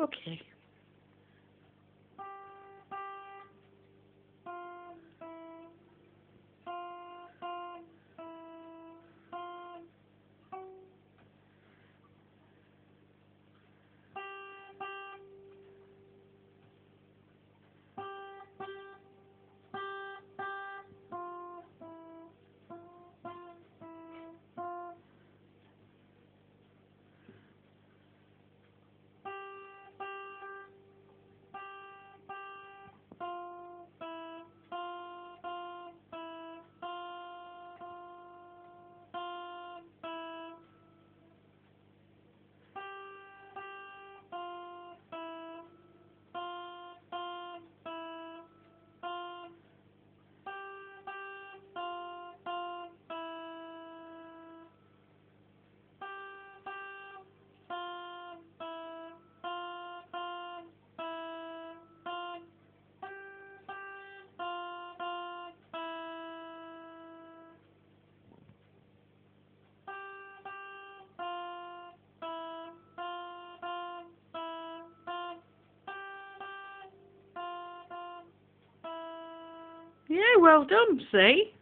Okay. Yeah, well done, see?